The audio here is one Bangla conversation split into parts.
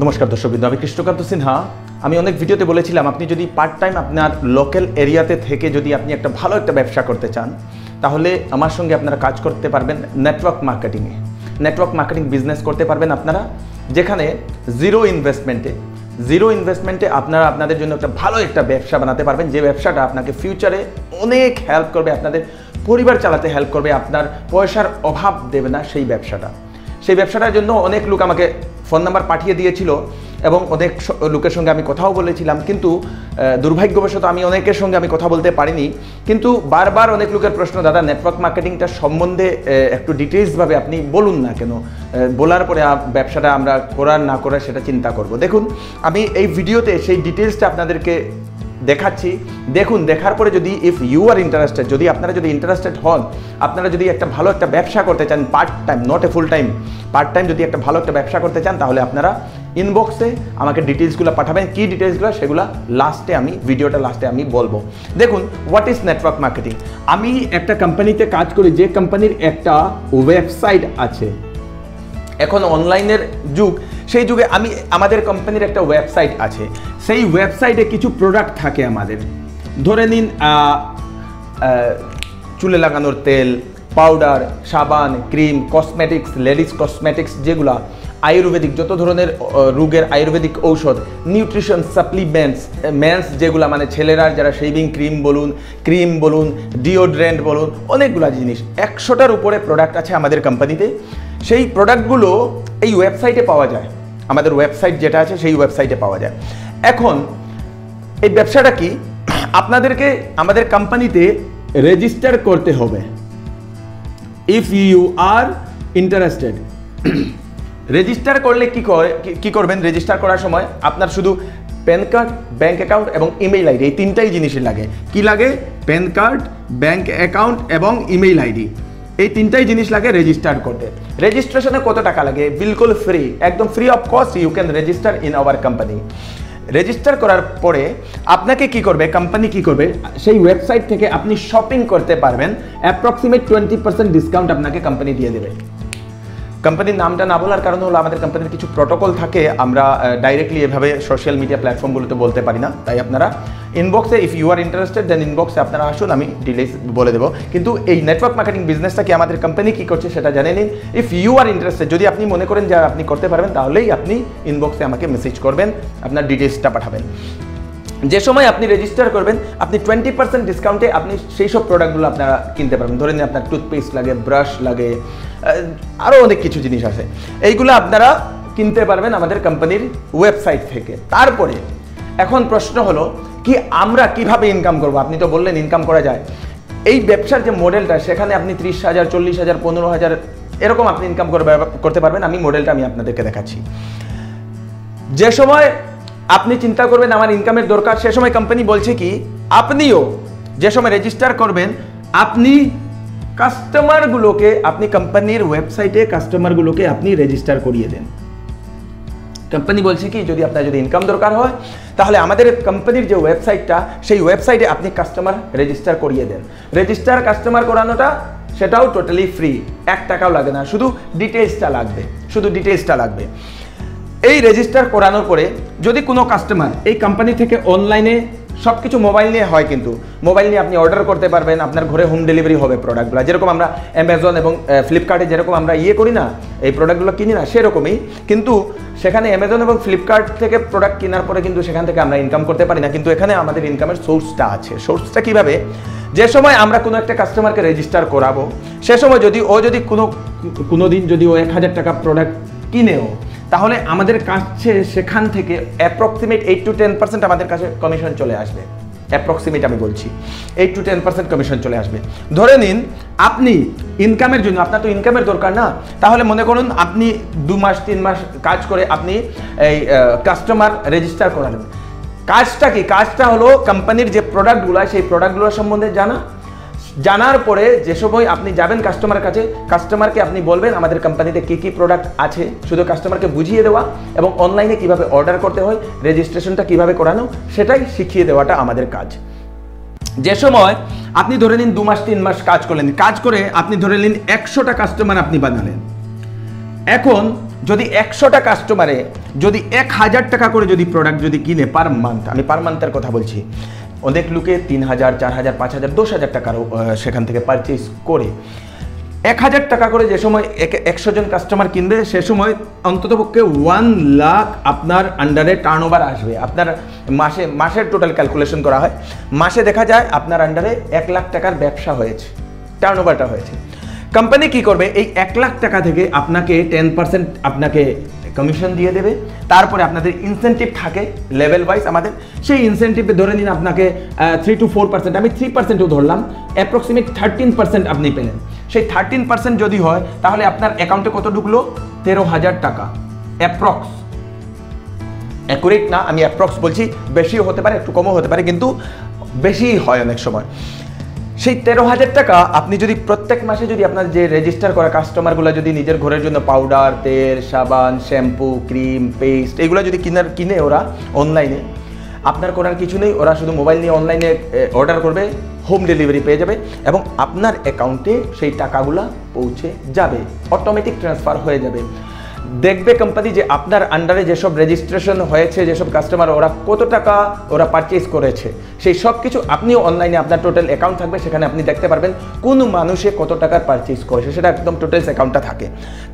নমস্কার দর্শকবৃন্দ আমি কৃষ্ণকান্ত সিনহা। আমি অনেক ভিডিওতে বলেছিলাম, আপনি যদি পার্ট টাইম আপনার লোকাল এরিয়াতে থেকে যদি আপনি একটা ভালো একটা ব্যবসা করতে চান, তাহলে আমার সঙ্গে আপনারা কাজ করতে পারবেন নেটওয়ার্ক মার্কেটিংয়ে নেটওয়ার্ক মার্কেটিং বিজনেস করতে পারবেন আপনারা, যেখানে জিরো ইনভেস্টমেন্টে জিরো ইনভেস্টমেন্টে আপনারা আপনাদের জন্য একটা ভালো একটা ব্যবসা বানাতে পারবেন, যে ব্যবসাটা আপনাকে ফিউচারে অনেক হেল্প করবে, আপনাদের পরিবার চালাতে হেল্প করবে, আপনার পয়সার অভাব দেবে না সেই ব্যবসাটা। সেই ব্যবসাটার জন্য অনেক লোক আমাকে ফোন নাম্বার পাঠিয়ে দিয়েছিল এবং অনেক লোকের সঙ্গে আমি কথাও বলেছিলাম। কিন্তু দুর্ভাগ্যবশত আমি অনেকের সঙ্গে আমি কথা বলতে পারিনি। কিন্তু বারবার অনেক লোকের প্রশ্ন, দাদা নেটওয়ার্ক মার্কেটিংটা সম্বন্ধে একটু ডিটেলসভাবে আপনি বলুন না কেন? বলার পরে ব্যবসাটা আমরা করার না করার সেটা চিন্তা করব। দেখুন, আমি এই ভিডিওতে সেই ডিটেলসটা আপনাদেরকে দেখাচ্ছি। দেখুন, দেখার পরে যদি ইফ ইউ আর ইন্টারেস্টেড যদি আপনারা যদি ইন্টারেস্টেড হন, আপনারা যদি একটা ভালো একটা ব্যবসা করতে চান part time not a full time part time যদি একটা ভালো একটা ব্যবসা করতে চান, তাহলে আপনারা ইনবক্সে আমাকে ডিটেলসগুলো পাঠাবেন। কী ডিটেলসগুলো সেগুলো লাস্টে আমি ভিডিওটা লাস্টে আমি বলব। দেখুন হোয়াট ইজ নেটওয়ার্ক মার্কেটিং আমি একটা কোম্পানিতে কাজ করি, যে কোম্পানির একটা ওয়েবসাইট আছে। এখন অনলাইনের যুগ সেই যুগে আমি, আমাদের কোম্পানির একটা ওয়েবসাইট আছে। সেই ওয়েবসাইটে কিছু প্রোডাক্ট থাকে আমাদের। ধরে নিন চুলে লাগানোর তেল পাউডার সাবান ক্রিম কসমেটিক্স লেডিস কসমেটিক্স যেগুলা আয়ুর্বেদিক যত ধরনের রোগের আয়ুর্বেদিক ঔষধ, নিউট্রিশন সাপ্লিমেন্টস মেন্স যেগুলো মানে ছেলেরা যারা শেভিং ক্রিম বলুন ক্রিম বলুন, ডিওড্রেন্ট বলুন, অনেকগুলা জিনিস। একশোটার উপরে প্রোডাক্ট আছে আমাদের কোম্পানিতে সেই প্রোডাক্টগুলো এই ওয়েবসাইটে পাওয়া যায়। আমাদের ওয়েবসাইট যেটা আছে সেই ওয়েবসাইটে পাওয়া যায়। এখন, এই ব্যবসাটা কি? আপনাদেরকে আমাদের কোম্পানিতে রেজিস্টার করতে হবে। If you are interested register করলে কি করে, কি- করবেন? রেজিস্টার করার সময় আপনার শুধু প্যান কার্ড ব্যাঙ্ক অ্যাকাউন্ট এবং ইমেইল আইডি এই তিনটাই জিনিসই লাগে। কি লাগে? প্যান কার্ড ব্যাঙ্ক অ্যাকাউন্ট এবং ইমেইল আইডি এই তিনটাই জিনিস লাগে রেজিস্টার করতে। রেজিস্ট্রেশনে কত টাকা লাগে? বিলকুল ফ্রি একদম free of cost you can register in our company register করার পরে আপনাকে কি করবে? কোম্পানি কি করবে? সেই ওয়েবসাইট থেকে আপনি শপিং করতে পারবেন। অ্যাপ্রক্সিমেট টোয়েন্টি পার্সেন্ট ডিসকাউন্ট আপনাকে কোম্পানি দিয়ে দেবে। কোম্পানির নামটা না বলার কারণ হলো আমাদের কোম্পানির কিছু প্রোটোকল থাকে, আমরা ডাইরেক্টলি এভাবে সোশ্যাল মিডিয়া প্ল্যাটফর্মগুলোতে বলতে পারি না। তাই আপনারা ইনবক্সে if you are interested then ইনবক্সে আপনারা আসুন, আমি ডিটেলস বলে দেবো। কিন্তু এই নেটওয়ার্ক মার্কেটিং বিজনেসটা কি আমাদের কোম্পানি কী করছে সেটা জানে নিন। ইফ ইউ আর ইন্টারেস্টেড যদি আপনি মনে করেন যে আপনি করতে পারবেন, তাহলেই আপনি ইনবক্সে আমাকে মেসেজ করবেন, আপনার ডিটেলসটা পাঠাবেন। যে সময় আপনি রেজিস্টার করবেন, আপনি টোয়েন্টি পার্সেন্ট ডিসকাউন্টে আপনি সেই সব প্রোডাক্টগুলো আপনারা কিনতে পারবেন। ধরে নিন আপনার টুথপেস্ট লাগে ব্রাশ লাগে আরও অনেক কিছু জিনিস আছে। এইগুলো আপনারা কিনতে পারবেন আমাদের কোম্পানির ওয়েবসাইট থেকে। তারপরে এখন প্রশ্ন হলো, কি আমরা কীভাবে ইনকাম করব? আপনি তো বললেন ইনকাম করা যায়। এই ব্যবসার যে মডেলটা সেখানে আপনি ত্রিশ হাজার, চল্লিশ হাজার, পনেরো হাজার এরকম আপনি ইনকাম করতে পারবেন। আমি মডেলটা আমি আপনাদেরকে দেখাচ্ছি। যে সময় আপনি চিন্তা করবেন আমার ইনকামের দরকার, সে সময় কোম্পানি বলছে কি, আপনিও যে সময় রেজিস্টার করবেন, আপনি কাস্টমারগুলোকে আপনি কোম্পানির ওয়েবসাইটে কাস্টমারগুলোকে আপনি রেজিস্টার করিয়ে দেন। কোম্পানি বলছে কি, যদি আপনার যদি ইনকাম দরকার হয়, তাহলে আমাদের কোম্পানির যে ওয়েবসাইটটা সেই ওয়েবসাইটে আপনি কাস্টমার রেজিস্টার করিয়ে দেন। রেজিস্টার কাস্টমার করানোটা, সেটাও টোটালি ফ্রি এক টাকাও লাগে না, শুধু ডিটেলসটা লাগবে, শুধু ডিটেলসটা লাগবে। এই রেজিস্টার করানোর পরে যদি কোনো কাস্টমার এই কোম্পানি থেকে অনলাইনে সব কিছু মোবাইল নিয়ে হয় কিন্তু। মোবাইল নিয়ে আপনি অর্ডার করতে পারবেন, আপনার ঘরে হোম ডেলিভারি হবে প্রোডাক্টগুলো যেরকম আমরা অ্যামাজন এবং ফ্লিপকার্টে যেরকম আমরা ইয়ে করি না, এই প্রোডাক্টগুলো কিনি না, সেরকমই। কিন্তু সেখানে অ্যামাজন এবং ফ্লিপকার্ট থেকে প্রোডাক্ট কেনার পরে কিন্তু সেখান থেকে আমরা ইনকাম করতে পারি না। কিন্তু এখানে আমাদের ইনকামের সোর্সটা আছে। সোর্সটা কীভাবে? যে সময় আমরা কোনো একটা কাস্টমারকে রেজিস্টার করাবো, সে সময় যদি ও যদি কোনো কোনো দিন যদি ও এক হাজার টাকা প্রোডাক্ট কিনেও তাহলে আমাদের কাছে সেখান থেকে approximate eight to ten percent আমাদের কাছে কমিশন চলে আসবে। অ্যাপ্রক্সিমেট আমি বলছি। Eight to ten percent commission চলে আসবে। ধরে নিন, আপনি ইনকামের জন্য, আপনার তো ইনকামের দরকার না, তাহলে মনে করুন আপনি দু মাস, তিন মাস কাজ করে আপনি এই কাস্টমার রেজিস্টার করালেন। কাজটা কি? কাজটা হলো কোম্পানির যে প্রোডাক্টগুলো সেই প্রোডাক্টগুলোর সম্বন্ধে জানা জানার পরে যে সময় আপনি যাবেন কাস্টমারের কাছে কাস্টমারকে আপনি বলবেন আমাদের কোম্পানিতে কী কী প্রোডাক্ট আছে, শুধু কাস্টমারকে বুঝিয়ে দেওয়া এবং অনলাইনে কীভাবে অর্ডার করতে হয় রেজিস্ট্রেশনটা কীভাবে করানো, সেটাই শিখিয়ে দেওয়াটা আমাদের কাজ। যে সময় আপনি ধরে নিন দু মাস, তিন মাস কাজ করলেন, কাজ করে আপনি ধরে নিন একশোটা কাস্টমার আপনি বানালেন। এখন যদি একশোটা কাস্টমারে যদি এক হাজার টাকা করে যদি প্রোডাক্ট যদি কিনে পার মান্থ আমি পার মান্থের কথা বলছি অনেক লোকে তিন হাজার, চার হাজার, পাঁচ হাজার, দশ হাজার টাকারও সেখান থেকে পারচেস করে। এক হাজার টাকা করে যে সময় একশো জন কাস্টমার কিনবে, সে সময় অন্ততপক্ষে ওয়ান লাখ আপনার আন্ডারে টার্ন ওভার আসবে। আপনার মাসে, মাসের টোটাল ক্যালকুলেশন করা হয়। মাসে দেখা যায় আপনার আন্ডারে এক লাখ টাকার ব্যবসা হয়েছে টার্ন ওভারটা হয়েছে। কোম্পানি কি করবে? এই এক লাখ টাকা থেকে আপনাকে টেন পার্সেন্ট আপনাকে কমিশন দিয়ে দেবে। তারপরে আপনাদের ইনসেন্টিভ থাকে লেভেল ওয়াইজ আমাদের। সেই ইনসেন্টিভে ধরে নিন আপনাকে থ্রি টু ফোর পার্সেন্ট আমি থ্রি পার্সেন্টও ধরলাম অ্যাপ্রক্সিমেট থার্টিন পার্সেন্ট আপনি পেলেন। সেই থার্টিন পার্সেন্ট যদি হয়, তাহলে আপনার অ্যাকাউন্টে কত ঢুকলো? তেরো হাজার টাকা। অ্যাপ্রক্স অ্যাকুরেট না, আমি অ্যাপ্রক্স বলছি, বেশিও হতে পারে, একটু কমও হতে পারে, কিন্তু বেশি হয় অনেক সময়। সেই তেরো হাজার টাকা আপনি যদি প্রত্যেক মাসে যদি আপনার যে রেজিস্টার করা কাস্টমারগুলো যদি নিজের ঘরের জন্য পাউডার তেল, সাবান শ্যাম্পু ক্রিম পেস্ট এগুলো যদি কিনার, কিনে ওরা অনলাইনে আপনার করার কিছু নেই, ওরা শুধু মোবাইল নিয়ে অনলাইনে অর্ডার করবে হোম ডেলিভারি পেয়ে যাবে এবং আপনার অ্যাকাউন্টে সেই টাকাগুলো পৌঁছে যাবে অটোমেটিক ট্রান্সফার হয়ে যাবে। দেখবে কোম্পানি যে আপনার আন্ডারে যেসব রেজিস্ট্রেশন হয়েছে, যেসব কাস্টমার ওরা কত টাকা ওরা পারচেজ করেছে? সেই সব কিছু আপনিও অনলাইনে আপনার টোটাল অ্যাকাউন্ট থাকবে, সেখানে আপনি দেখতে পারবেন কোন মানুষে কত টাকার পারচেজ করেছে, সেটা একদম টোটালস অ্যাকাউন্টটা থাকে।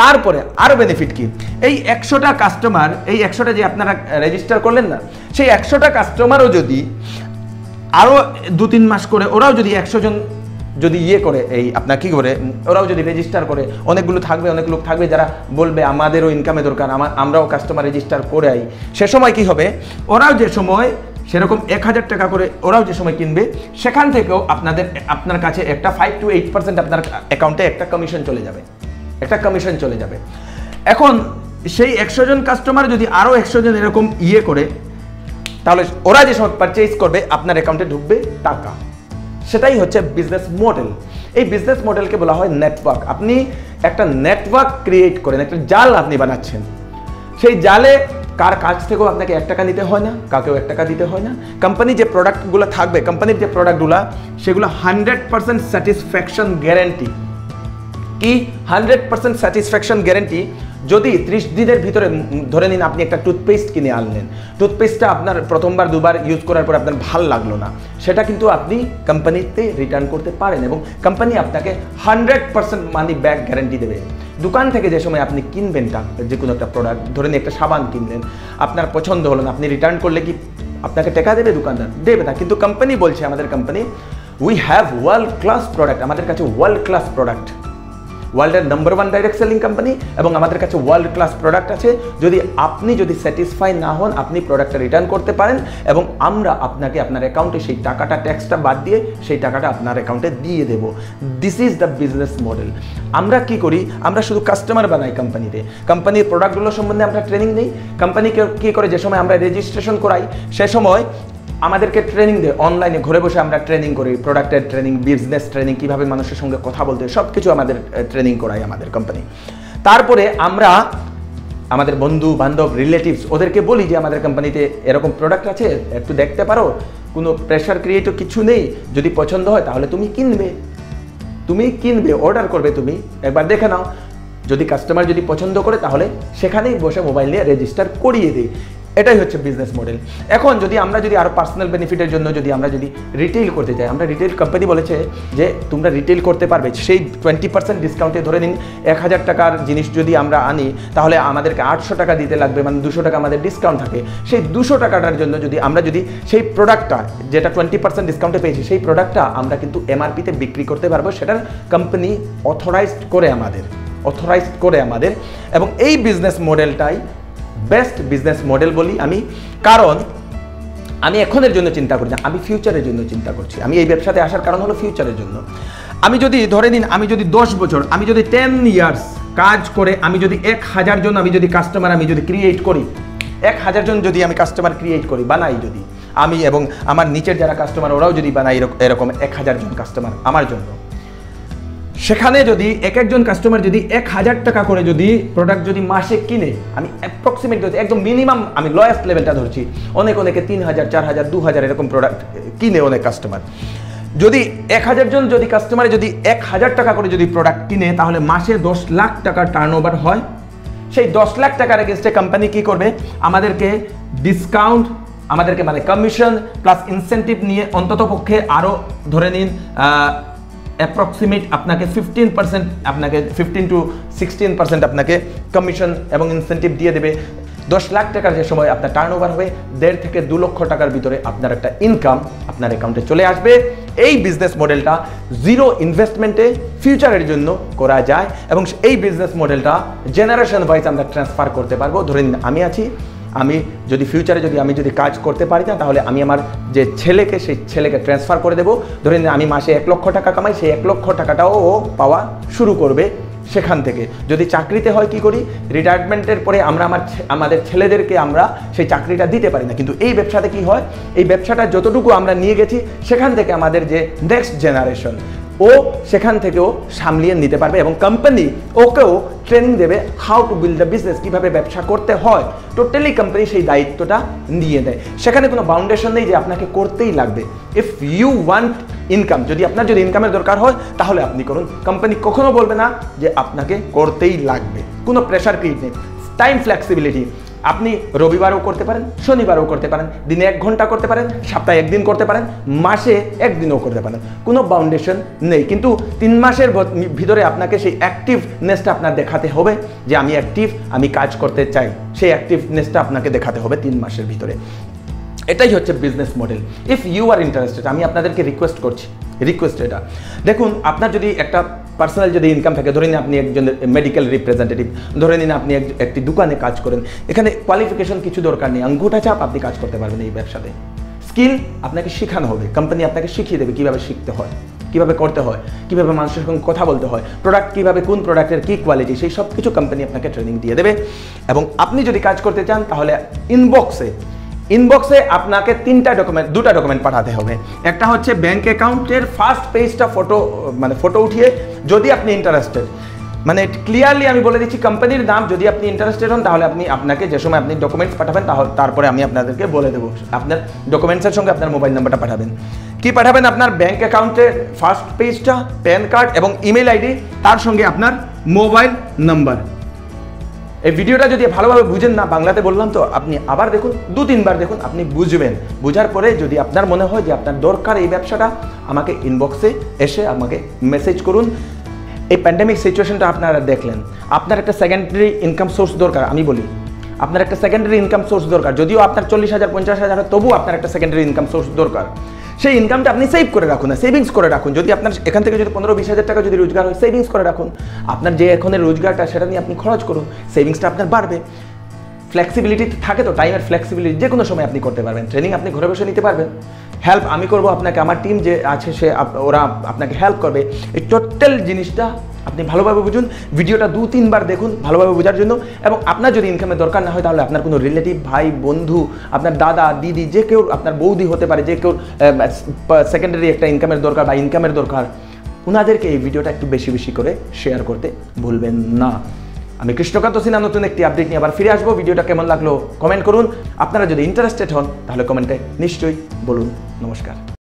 তারপরে আরও বেনিফিট কি? এই একশোটা কাস্টমার এই একশোটা যে আপনারা রেজিস্টার করলেন না, সেই একশোটা কাস্টমারও যদি আরও দু তিন মাস করে ওরাও যদি একশো জন যদি ইয়ে করে, এই আপনার কি করে, ওরাও যদি রেজিস্টার করে, অনেকগুলো থাকবে, অনেক লোক থাকবে যারা বলবে, আমাদেরও ইনকামে দরকার, আমার, আমরাও কাস্টমার রেজিস্টার করে আই। সে সময় কি হবে? ওরাও যে সময় সেরকম এক হাজার টাকা করে ওরাও যে সময় কিনবে, সেখান থেকেও আপনাদের, আপনার কাছে একটা ফাইভ টু এইট পার্সেন্ট আপনার অ্যাকাউন্টে একটা কমিশন চলে যাবে। একটা কমিশন চলে যাবে। এখন সেই একশো জন কাস্টমার যদি আরও একশো জন এরকম ইয়ে করে, তাহলে ওরা যে সময় পারচেজ করবে, আপনার অ্যাকাউন্টে ঢুকবে টাকা। সেটাই হচ্ছে বিজনেস মডেল এই বিজনেস মডেলকে বলা হয় নেটওয়ার্ক আপনি একটা নেটওয়ার্ক ক্রিয়েট করেন, একটা জাল আপনি বানাচ্ছেন। সেই জালে কার কাছ থেকেও আপনাকে এক টাকা নিতে হয় না, কাকেও এক টাকা দিতে হয় না। কোম্পানি যে প্রোডাক্টগুলো থাকবে কোম্পানির যে প্রোডাক্টগুলো সেগুলো হান্ড্রেড পার্সেন্ট স্যাটিসফ্যাকশন গ্যারেন্টি কি? হান্ড্রেড পার্সেন্ট স্যাটিসফ্যাকশন গ্যারেন্টি যদি ত্রিশ দিনের ভিতরে ধরে নিন আপনি একটা টুথপেস্ট কিনে আনলেন টুথপেস্টটা আপনার প্রথমবার, দুবার ইউজ করার পর আপনার ভালো লাগল না, সেটা কিন্তু আপনি কোম্পানিতে রিটার্ন করতে পারেন এবং কোম্পানি আপনাকে hundred percent money back guarantee দেবে। দোকান থেকে যে সময় আপনি কিনবেন যে কোনো একটা প্রোডাক্ট ধরে নিন একটা সাবান কিনলেন, আপনার পছন্দ হলো না, আপনি রিটার্ন করলে কি আপনাকে টাকা দেবে দোকানদার? দেবে না, কিন্তু কোম্পানি বলছে আমাদের company we have world class product আমাদের কাছে ওয়ার্ল্ড ক্লাস প্রোডাক্ট ওয়ার্ল্ডের number one direct selling company এবং আমাদের কাছে ওয়ার্ল্ড ক্লাস প্রোডাক্ট আছে। যদি আপনি যদি স্যাটিসফাই না হন, আপনি প্রোডাক্টটা রিটার্ন করতে পারেন এবং আমরা আপনাকে আপনার অ্যাকাউন্টে সেই টাকাটা ট্যাক্সটা বাদ দিয়ে সেই টাকাটা আপনার অ্যাকাউন্টে দিয়ে দেবো। This is the business model আমরা কি করি? আমরা শুধু কাস্টমার বানাই কোম্পানিতে কোম্পানির প্রোডাক্টগুলো সম্বন্ধে আমরা ট্রেনিং নেই। কোম্পানিকে কী করে? যে সময় আমরা রেজিস্ট্রেশন করাই, সে সময় আমাদেরকে ট্রেনিং দেয়। অনলাইনে ঘরে বসে আমরা ট্রেনিং করি প্রোডাক্টের ট্রেনিং বিজনেস ট্রেনিং কীভাবে মানুষের সঙ্গে কথা বলতে সব কিছু আমাদের ট্রেনিং করাই আমাদের কোম্পানি তারপরে আমরা আমাদের বন্ধু, বান্ধব রিলেটিভস ওদেরকে বলি যে আমাদের কোম্পানিতে এরকম প্রোডাক্ট আছে, একটু দেখতে পারো। কোনো প্রেশার ক্রিয়েটও কিছু নেই। যদি পছন্দ হয় তাহলে তুমি কিনবে। তুমি কিনবে অর্ডার করবে তুমি। একবার দেখে নাও। যদি কাস্টমার যদি পছন্দ করে তাহলে সেখানেই বসে মোবাইল নিয়ে রেজিস্টার করিয়ে দিই এটাই হচ্ছে বিজনেস মডেল এখন যদি আমরা যদি আরও পার্সোনাল বেনিফিটের জন্য যদি আমরা যদি রিটেল করতে চাই, আমরা রিটেল কোম্পানি বলেছে যে তোমরা রিটেল করতে পারবে। সেই টোয়েন্টি পার্সেন্ট ডিসকাউন্টে ধরে নিন, এক হাজার টাকার জিনিস যদি আমরা আনি, তাহলে আমাদেরকে আটশো টাকা দিতে লাগবে মানে দুশো টাকা আমাদের ডিসকাউন্ট থাকে। সেই দুশো টাকাটার জন্য যদি আমরা যদি সেই প্রোডাক্টটা যেটা টোয়েন্টি পার্সেন্ট ডিসকাউন্টে পেয়েছি, সেই প্রোডাক্টটা আমরা কিন্তু এমআরপিতে বিক্রি করতে পারব, সেটার কোম্পানি অথরাইজড করে আমাদের অথরাইজড করে আমাদের। এবং এই বিজনেস মডেলটাই বেস্ট বিজনেস মডেল বলি আমি। কারণ আমি এখনের জন্য চিন্তা করি না, আমি ফিউচারের জন্য চিন্তা করছি। আমি এই ব্যবসাতে আসার কারণ হলো ফিউচারের জন্য। আমি যদি ধরে নিন, আমি যদি দশ বছর, আমি যদি টেন ইয়ার্স কাজ করে, আমি যদি এক হাজার জন আমি যদি কাস্টমার আমি যদি ক্রিয়েট করি, এক হাজার জন যদি আমি কাস্টমার ক্রিয়েট করি, বানাই যদি, আমি এবং আমার নিচের যারা কাস্টমার ওরাও যদি বানাই এরকম এক হাজার জন কাস্টমার আমার জন্য। সেখানে যদি এক একজন কাস্টমার যদি এক হাজার টাকা করে যদি প্রোডাক্ট যদি মাসে কিনে, আমি অ্যাপ্রক্সিমেট ধরছি, একদম মিনিমাম আমি লয়েস্ট লেভেলটা ধরছি, অনেক অনেকে তিন হাজার, চার হাজার, দু হাজার এরকম প্রোডাক্ট কিনে অনেক কাস্টমার যদি এক হাজার জন যদি কাস্টমারে যদি এক হাজার টাকা করে যদি প্রোডাক্ট কিনে, তাহলে মাসে দশ লাখ টাকার টার্ন হয়। সেই দশ লাখ টাকার এগেনস্টে কোম্পানি কি করবে? আমাদেরকে ডিসকাউন্ট আমাদেরকে মানে কমিশন প্লাস ইনসেন্টিভ নিয়ে অন্তত পক্ষে আরও ধরে নিন অ্যাপ্রক্সিমেট আপনাকে ফিফটিন পার্সেন্ট আপনাকে ফিফটিন টু সিক্সটিন পার্সেন্ট আপনাকে কমিশন এবং ইনসেন্টিভ দিয়ে দেবে। দশ লাখ টাকার যে সময় আপনার টার্ন ওভার হবে, দেড় থেকে দু লক্ষ টাকার ভিতরে আপনার একটা ইনকাম আপনার অ্যাকাউন্টে চলে আসবে। এই বিজনেস মডেলটা জিরো ইনভেস্টমেন্টে ফিউচারের জন্য করা যায় এবং এই বিজনেস মডেলটা জেনারেশন ওয়াইজ আমরা ট্রান্সফার করতে পারব। ধরে নিন, আমি আছি আমি যদি ফিউচারে যদি আমি যদি কাজ করতে পারি না তাহলে আমি আমার যে ছেলেকে, সেই ছেলেকে ট্রান্সফার করে দেবো। ধরে আমি মাসে এক লক্ষ টাকা কামাই, সেই এক লক্ষ টাকাটাও ও পাওয়া শুরু করবে সেখান থেকে। যদি চাকরিতে হয় কি করি? রিটায়ারমেন্টের পরে আমরা আমার আমাদের ছেলেদেরকে আমরা সেই চাকরিটা দিতে পারি না। কিন্তু এই ব্যবসাতে কি হয়? এই ব্যবসাটা যতটুকু আমরা নিয়ে গেছি, সেখান থেকে আমাদের যে নেক্সট জেনারেশন ও সেখান থেকেও সামলিয়ে নিতে পারবে এবং কোম্পানি ওকেও ট্রেনিং দেবে how to build the business কীভাবে ব্যবসা করতে হয়। টোটালি কোম্পানি সেই দায়িত্বটা নিয়ে দেয়। সেখানে কোনো বাউন্ডেশন নেই যে আপনাকে করতেই লাগবে। ইফ ইউ ওয়ান্ট ইনকাম যদি আপনার যদি ইনকামের দরকার হয়, তাহলে আপনি করুন। কোম্পানি কখনো বলবে না যে আপনাকে করতেই লাগবে। কোনো প্রেশার ক্রিয়েট নেই। টাইম ফ্লেক্সিবিলিটি আপনি রবিবারও করতে পারেন, শনিবারও করতে পারেন, দিনে এক ঘণ্টা করতে পারেন, সপ্তাহে একদিন করতে পারেন, মাসে একদিনও করতে পারেন। কোনো বাউন্ডেশন নেই। কিন্তু তিন মাসের ভিতরে আপনাকে সেই অ্যাক্টিভনেসটা আপনার দেখাতে হবে যে আমি অ্যাক্টিভ আমি কাজ করতে চাই। সেই অ্যাক্টিভনেসটা আপনাকে দেখাতে হবে তিন মাসের ভিতরে। এটাই হচ্ছে business model if you are interested আমি আপনাদেরকে রিকোয়েস্ট করছি। রিকোয়েস্ট এটা। দেখুন, আপনার যদি একটা পার্সোনাল যদি ইনকাম থাকে, ধরে নিন আপনি একজন মেডিকেল রিপ্রেজেন্টেটিভ ধরে নিন আপনি একটি দোকানে কাজ করেন, এখানে কোয়ালিফিকেশন কিছু দরকার নেই, আঙ্গুঠা চাপ আপনি কাজ করতে পারবেন এই ব্যবসাতে। স্কিল আপনাকে শেখানো হবে কোম্পানি আপনাকে শিখিয়ে দেবে কীভাবে শিখতে হয়, কীভাবে করতে হয়, কীভাবে মানুষের সঙ্গে কথা বলতে হয় প্রোডাক্ট কীভাবে, কোন প্রোডাক্টের কি কোয়ালিটি সেই সব কিছু কোম্পানি আপনাকে ট্রেনিং দিয়ে দেবে। এবং আপনি যদি কাজ করতে চান, তাহলে ইনবক্সে ইনবক্সে আপনাকে তিনটা ডকুমেন্ট দুটা ডকুমেন্ট পাঠাতে হবে। একটা হচ্ছে ব্যাংক অ্যাকাউন্টের ফার্স্ট পেজটা ফটো মানে ফটো উঠিয়ে যদি আপনি ইন্টারেস্টেড মানে ক্লিয়ারলি আমি বলে দিচ্ছি কোম্পানির নাম, যদি আপনি ইন্টারেস্টেড হন, তাহলে আপনি আপনাকে যে সময় আপনি ডকুমেন্টস পাঠাবেন তাহলে তারপরে আমি আপনাদেরকে বলে দেবো। আপনার ডকুমেন্টসের সঙ্গে আপনার মোবাইল নাম্বারটা পাঠাবেন। কি পাঠাবেন আপনার ব্যাংক অ্যাকাউন্টের ফার্স্ট পেজটা প্যান কার্ড এবং ইমেল আইডি তার সঙ্গে আপনার মোবাইল নাম্বার এই ভিডিওটা যদি ভালোভাবে বুঝেন না, বাংলাতে বললাম তো, আপনি আবার দেখুন, দু তিনবার দেখুন, আপনি বুঝবেন। বুঝার পরে যদি আপনার মনে হয় যে আপনার দরকার এই ব্যবসাটা, আমাকে ইনবক্সে এসে আমাকে মেসেজ করুন। এই প্যান্ডেমিক সিচুয়েশনটা আপনারা দেখলেন। আপনার একটা সেকেন্ডারি ইনকাম সোর্স দরকার, আমি বলি। আপনার একটা সেকেন্ডারি ইনকাম সোর্স দরকার। যদিও আপনার চল্লিশ হাজার, পঞ্চাশ হাজার তবুও আপনার একটা সেকেন্ডারি ইনকাম সোর্স দরকার। সেই ইনকামটা আপনি সেভ করে রাখুন না সেভিংস করে রাখুন। যদি আপনার এখান থেকে যদি পনেরো বিশ হাজার টাকা যদি রোজগার হয় সেভিংস করে রাখুন। আপনার যে এখনের রোজগারটা, সেটা নিয়ে আপনি খরচ করুন সেভিংসটা আপনার বাড়বে। ফ্লেক্সিবিলিটি থাকে তো টাইমের ফ্লেক্সিবিলিটি যে কোনো সময় আপনি করতে পারবেন। ট্রেনিং আপনি ঘরে বসে নিতে পারবেন। হেল্প আমি করব আপনাকে, আমার টিম যে আছে সে ওরা আপনাকে হেল্প করবে। এই টোটাল জিনিসটা আপনি ভালোভাবে বুঝুন, ভিডিওটা দু, তিনবার দেখুন ভালোভাবে বোঝার জন্য। এবং আপনার যদি ইনকামের দরকার না হয়, তাহলে আপনার কোনো রিলেটিভ ভাই, বন্ধু, আপনার দাদা, দিদি, যে কেউ, আপনার বৌদি হতে পারে, যে কেউ সেকেন্ডারি একটা ইনকামের দরকার বা ইনকামের দরকার ওনাদেরকে এই ভিডিওটা একটু বেশি বেশি করে শেয়ার করতে ভুলবেন না। আমি কৃষ্ণকান্ত সিনহা, নতুন একটি আপডেট নিয়ে আবার ফিরে আসব। ভিডিওটা কেমন লাগল কমেন্ট করুন। আপনারা যদি ইন্টারেস্টেড হন, তাহলে কমেন্টে নিশ্চয়ই বলুন। নমস্কার।